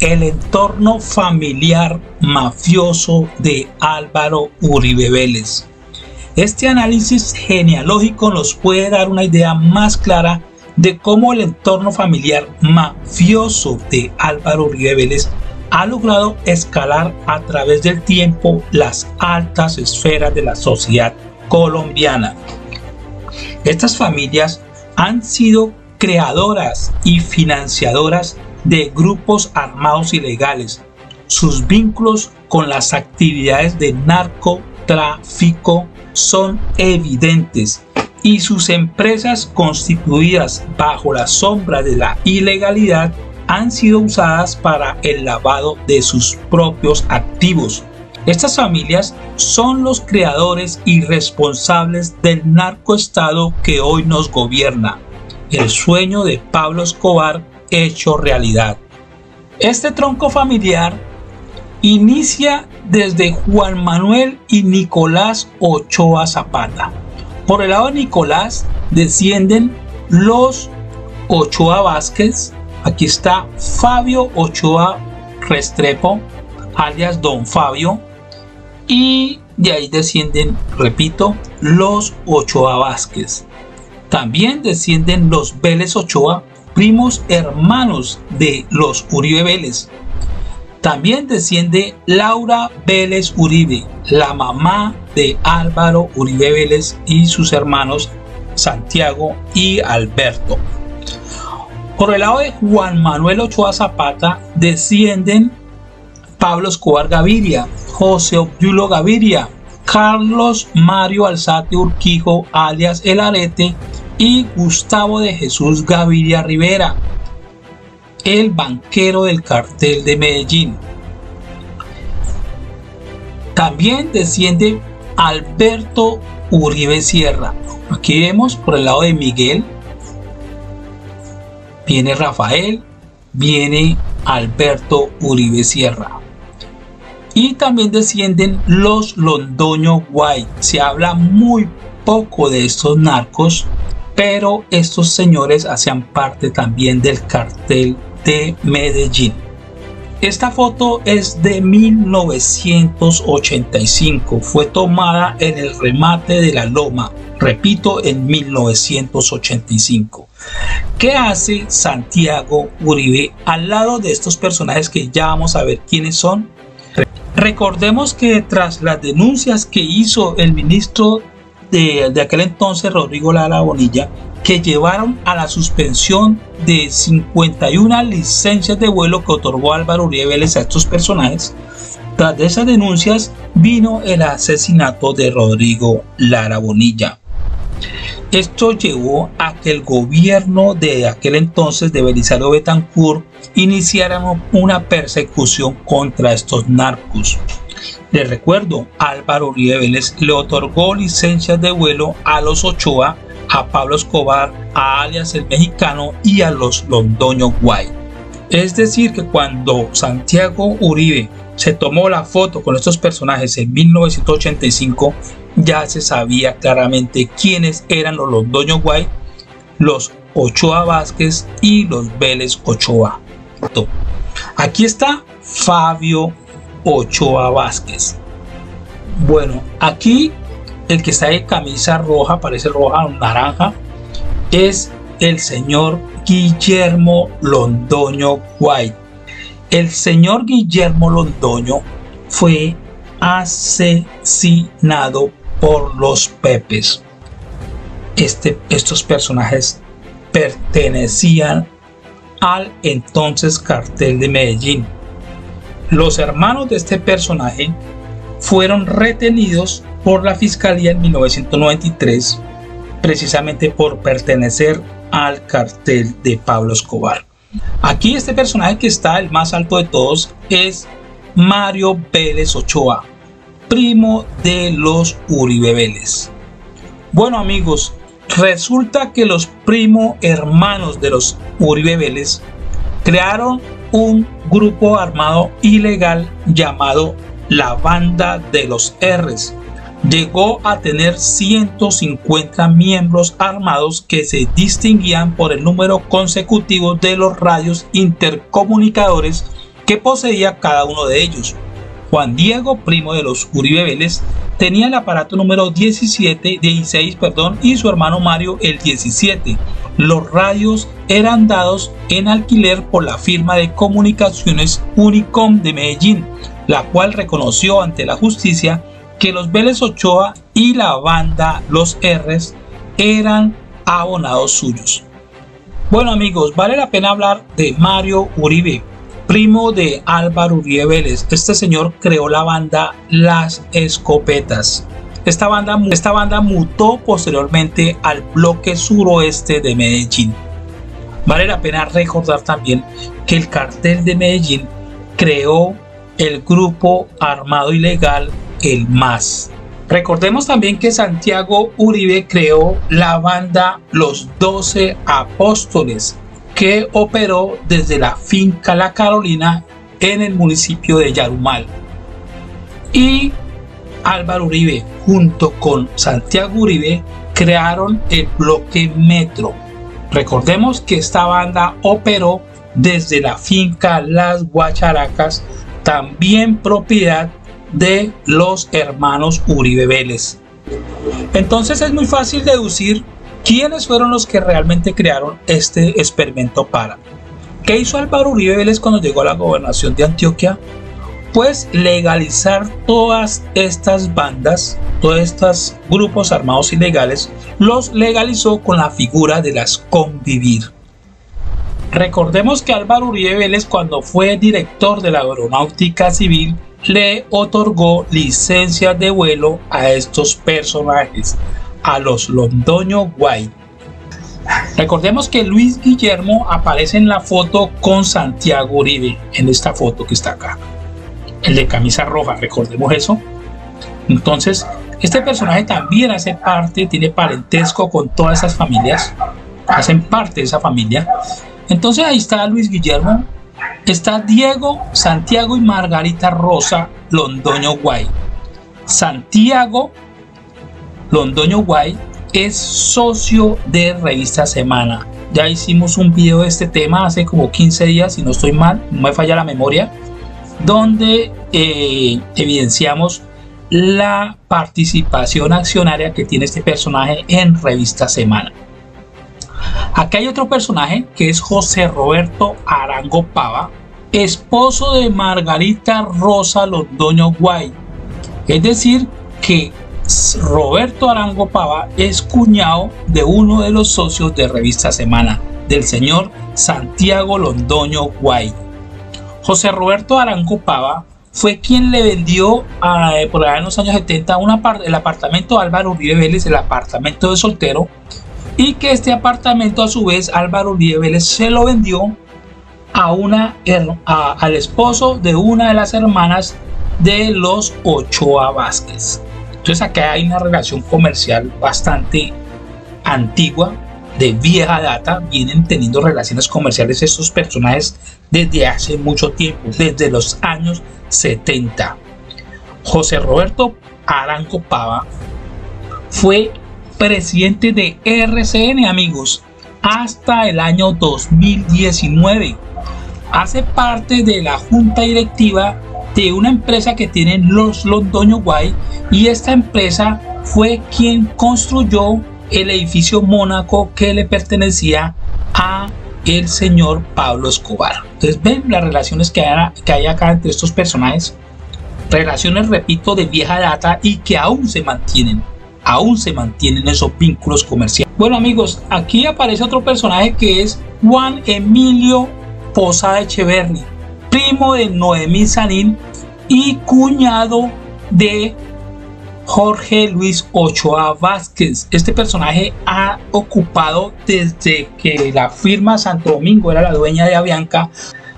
el entorno familiar mafioso de Álvaro Uribe Vélez. Este análisis genealógico nos puede dar una idea más clara de cómo el entorno familiar mafioso de Álvaro Uribe Vélez ha logrado escalar a través del tiempo las altas esferas de la sociedad colombiana. Estas familias han sido creadoras y financiadoras de grupos armados ilegales. Sus vínculos con las actividades de narcotráfico son evidentes y sus empresas constituidas bajo la sombra de la ilegalidad han sido usadas para el lavado de sus propios activos. Estas familias son los creadores y responsables del narcoestado que hoy nos gobierna, el sueño de Pablo Escobar hecho realidad. Este tronco familiar inicia desde Juan Manuel y Nicolás Ochoa Zapata. Por el lado de Nicolás descienden los Ochoa Vázquez, Aquí está Fabio Ochoa Restrepo, alias Don Fabio. Y de ahí descienden, repito, los Ochoa Vázquez. También descienden los Vélez Ochoa, primos hermanos de los Uribe Vélez. También desciende Laura Vélez Uribe, la mamá de Álvaro Uribe Vélez y sus hermanos Santiago y Alberto. Por el lado de Juan Manuel Ochoa Zapata descienden Pablo Escobar Gaviria, José Obdulo Gaviria, Carlos Mario Alzate Urquijo alias El Arete y Gustavo de Jesús Gaviria Rivera, el banquero del cartel de Medellín. También desciende Alberto Uribe Sierra. Aquí vemos por el lado de Miguel viene Rafael, viene Alberto Uribe Sierra. Y también descienden los Londoño White. Se habla muy poco de estos narcos, pero estos señores hacían parte también del cartel de Medellín. Esta foto es de 1985, fue tomada en el remate de la Loma, repito, en 1985. ¿Qué hace Santiago Uribe al lado de estos personajes que ya vamos a ver quiénes son? Recordemos que tras las denuncias que hizo el ministro de, aquel entonces, Rodrigo Lara Bonilla, que llevaron a la suspensión de 51 licencias de vuelo que otorgó Álvaro Uribe a estos personajes, tras de esas denuncias vino el asesinato de Rodrigo Lara Bonilla. Esto llevó a que el gobierno de aquel entonces de Belisario Betancourt iniciara una persecución contra estos narcos. Les recuerdo, Álvaro Uribe Vélez le otorgó licencias de vuelo a los Ochoa, a Pablo Escobar, a alias el mexicano y a los Londoño White. Es decir, que cuando Santiago Uribe se tomó la foto con estos personajes en 1985, ya se sabía claramente quiénes eran los Londoño White, los Ochoa Vázquez y los Vélez Ochoa. Aquí está Fabio Ochoa Vázquez. Bueno, aquí el que está de camisa roja, parece roja o naranja, es el señor Guillermo Londoño White. El señor Guillermo Londoño fue asesinado por los Pepes. Este, estos personajes pertenecían al entonces cartel de Medellín. Los hermanos de este personaje fueron retenidos por la fiscalía en 1993 precisamente por pertenecer al cartel de Pablo Escobar. Aquí este personaje que está el más alto de todos es Mario Vélez Ochoa, primo de los Uribe Vélez. Bueno amigos, resulta que los primo hermanos de los Uribe crearon un grupo armado ilegal llamado la Banda de los R's llegó a tener 150 miembros armados que se distinguían por el número consecutivo de los radios intercomunicadores que poseía cada uno de ellos. Juan Diego, primo de los Uribe tenía el aparato número 17, 16 perdón, y su hermano Mario el 17. Los radios eran dados en alquiler por la firma de comunicaciones Unicom de Medellín, la cual reconoció ante la justicia que los Vélez Ochoa y la banda Los R's eran abonados suyos. Bueno amigos, vale la pena hablar de Mario Uribe, primo de Álvaro Uribe Vélez. Este señor creó la banda Las Escopetas. Esta banda, esta banda mutó posteriormente al bloque suroeste de Medellín. Vale la pena recordar también que el cartel de Medellín creó el grupo armado ilegal El MAS. Recordemos también que Santiago Uribe creó la banda Los Doce Apóstoles, que operó desde la finca La Carolina en el municipio de Yarumal. Y Álvaro Uribe junto con Santiago Uribe crearon el bloque Metro. Recordemos que esta banda operó desde la finca Las Guacharacas, también propiedad de los hermanos Uribe Vélez. Entonces es muy fácil deducir quiénes fueron los que realmente crearon este experimento para. ¿Qué hizo Álvaro Uribe Vélez cuando llegó a la gobernación de Antioquia? Pues legalizar todas estas bandas, todos estos grupos armados ilegales, los legalizó con la figura de las convivir. Recordemos que Álvaro Uribe Vélez cuando fue director de la aeronáutica civil le otorgó licencias de vuelo a estos personajes, a los Londoño White. Recordemos que Luis Guillermo aparece en la foto con Santiago Uribe, en esta foto que está acá. El de camisa roja, recordemos eso. Entonces, este personaje también hace parte, tiene parentesco con todas esas familias, hacen parte de esa familia. Entonces ahí está Luis Guillermo Está Diego, Santiago y Margarita Rosa Londoño Guay. Santiago Londoño Guay es socio de Revista Semana. Ya hicimos un video de este tema hace como 15 días, si no estoy mal, no me falla la memoria, donde eh, evidenciamos la participación accionaria que tiene este personaje en Revista Semana. Aquí hay otro personaje que es José Roberto Arango Pava, esposo de Margarita Rosa Londoño Guay. Es decir, que Roberto Arango Pava es cuñado de uno de los socios de Revista Semana, del señor Santiago Londoño Guay. José Roberto Arango Pava fue quien le vendió a, por allá en los años 70 una el apartamento Álvaro Uribe Vélez, el apartamento de soltero, y que este apartamento a su vez Álvaro Uribe Vélez se lo vendió a una, al esposo de una de las hermanas de los Ochoa Vázquez. Entonces acá hay una relación comercial bastante antigua, de vieja data, vienen teniendo relaciones comerciales estos personajes desde hace mucho tiempo, desde los años 70. José Roberto Aranco Pava fue presidente de RCN, amigos, hasta el año 2019. Hace parte de la junta directiva de una empresa que tienen los Londoño Guay y esta empresa fue quien construyó el edificio Mónaco que le pertenecía a el señor Pablo Escobar. Entonces ven las relaciones que hay, que hay acá entre estos personajes. Relaciones, repito, de vieja data y que aún se mantienen aún se mantienen esos vínculos comerciales. Bueno amigos, aquí aparece otro personaje que es Juan Emilio Posada Echeverri, primo de Noemí Sanín y cuñado de Jorge Luis Ochoa Vázquez. Este personaje ha ocupado desde que la firma Santo Domingo era la dueña de Avianca,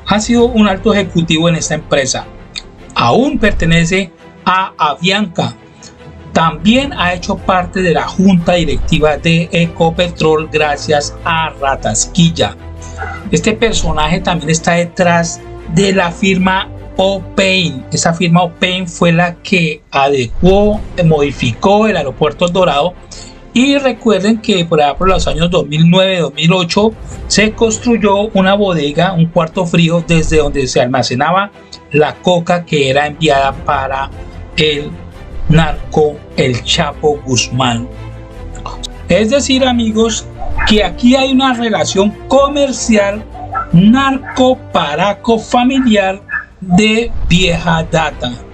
ha sido un alto ejecutivo en esta empresa. Aún pertenece a Avianca, también ha hecho parte de la junta directiva de Ecopetrol gracias a Ratasquilla. Este personaje también está detrás de la firma O'Pain. Esa firma O'Pain fue la que adecuó, modificó el aeropuerto Dorado Y recuerden que por allá por los años 2009-2008 se construyó una bodega, un cuarto frío desde donde se almacenaba la coca que era enviada para el narco El Chapo Guzmán. Es decir, amigos, que aquí hay una relación comercial narco-paraco familiar de vieja data.